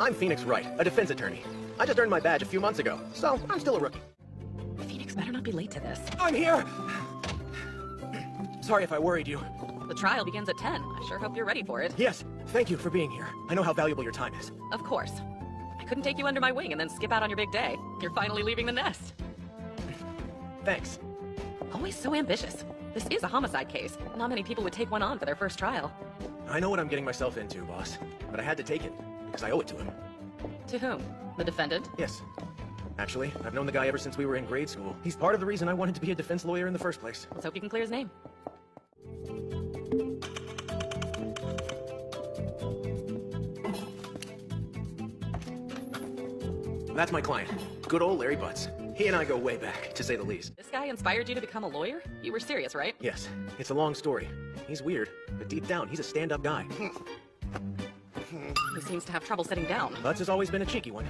I'm Phoenix Wright, a defense attorney. I just earned my badge a few months ago, so I'm still a rookie. Phoenix better not be late to this. I'm here! Sorry if I worried you. The trial begins at 10. I sure hope you're ready for it. Yes, thank you for being here. I know how valuable your time is. Of course. I couldn't take you under my wing and then skip out on your big day. You're finally leaving the nest. Thanks. Always so ambitious. This is a homicide case. Not many people would take one on for their first trial. I know what I'm getting myself into, boss. But I had to take it, because I owe it to him. To whom? The defendant? Yes. Actually, I've known the guy ever since we were in grade school. He's part of the reason I wanted to be a defense lawyer in the first place. Let's hope you can clear his name. That's my client. Good old Larry Butts. He and I go way back, to say the least. This guy inspired you to become a lawyer? You were serious, right? Yes, it's a long story. He's weird, but deep down, he's a stand-up guy. He seems to have trouble sitting down. Butts has always been a cheeky one.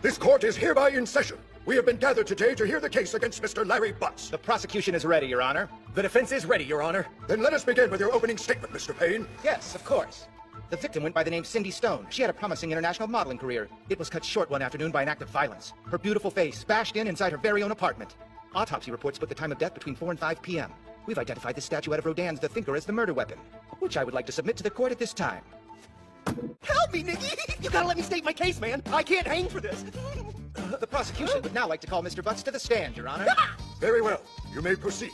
This court is hereby in session. We have been gathered today to hear the case against Mr. Larry Butts. The prosecution is ready, Your Honor. The defense is ready, Your Honor. Then let us begin with your opening statement, Mr. Payne. Yes, of course. The victim went by the name Cindy Stone. She had a promising international modeling career. It was cut short one afternoon by an act of violence. Her beautiful face bashed in inside her very own apartment. Autopsy reports put the time of death between 4 and 5 p.m. We've identified the statuette of Rodin's The Thinker as the murder weapon, which I would like to submit to the court at this time. Help me, Nikki! You gotta let me state my case, man. I can't hang for this. The prosecution would now like to call Mr. Butts to the stand, Your Honor. Ah! Very well. You may proceed.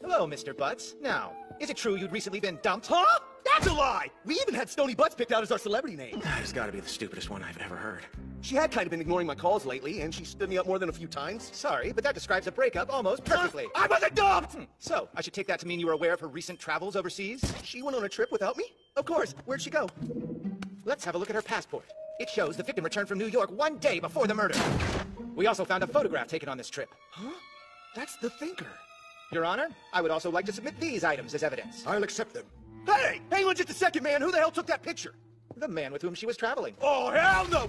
Hello, Mr. Butts. Now, is it true you'd recently been dumped? Huh? That's a lie! We even had Stony Butts picked out as our celebrity name. That has got to be the stupidest one I've ever heard. She had kind of been ignoring my calls lately, and she stood me up more than a few times. Sorry, but that describes a breakup almost perfectly. I wasn't dumped! Hmm. So, I should take that to mean you were aware of her recent travels overseas? She went on a trip without me? Of course. Where'd she go? Let's have a look at her passport. It shows the victim returned from New York one day before the murder. We also found a photograph taken on this trip. Huh? That's the thinker. Your Honor, I would also like to submit these items as evidence. I'll accept them. Hey! Hang on just a second, man. Who the hell took that picture? The man with whom she was traveling. Oh, hell no!